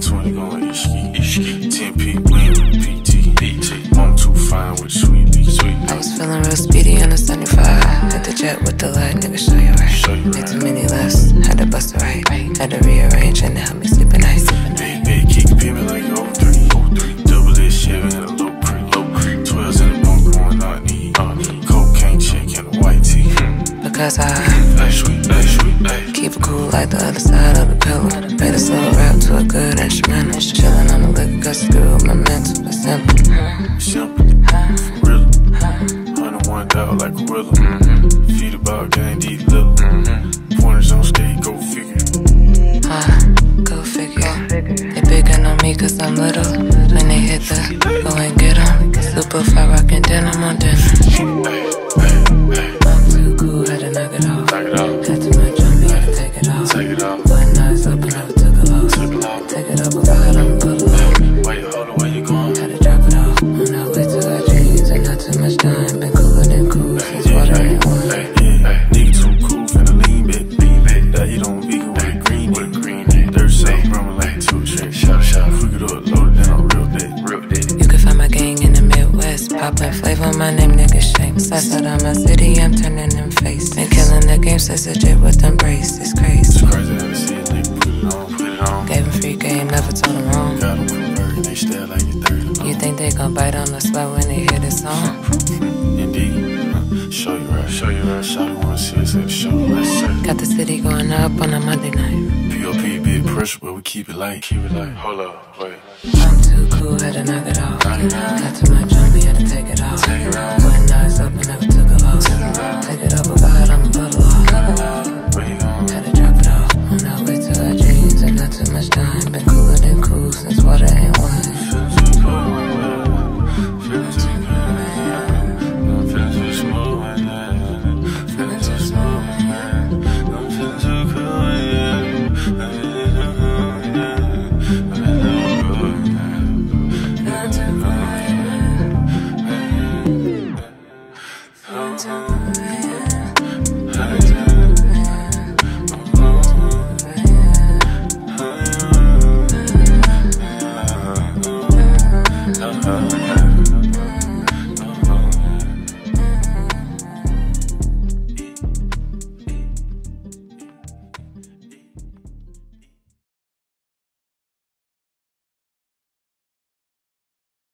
20 ishki, ishki. 10 p blend with PT, too fine with sweetie, sweet. I was feeling real speedy on a 75. Hit the jet with the light, nigga, show you right. Show you Made too many lefts, had to bust a right. Had to rearrange and it me sleep at night. Big, big kick, beaming like 03. Double this shit, a 12s in the on. Cocaine chick a white tee. Because I. I like the other side of the pillow. Made a slow rap to a good instrumental. Chillin' on the liquor, cause screw my mental, but simple. Simple, real. 101 doubt like a gorilla. Feet about gang, these little. Pointers on stage, go figure. Uh, go figure. They biggin' on me cause I'm little. When they hit the, go and get 'em. Super fly rockin' denim on denim. Poppin' flavor, my name, nigga Shame. Southside of my city, I'm turning them face. Been killing the game since the jet with them brace. It's crazy. It's crazy how to see a nigga put it on, put it on. Gave 'em free game, never told 'em wrong. Got 'em converted, they stare like you 30. You think they gon' bite on the slow when they hear the song? Indeed. Huh. Show you right, show you right. Show you wanna see us at the show. Let's say. Got the city going up on a Monday night. POP, big pressure, but we keep it light. Keep it light. Hold up, wait. I'm too cool, had to knock it off. Knock it off. Got too much on me, had to take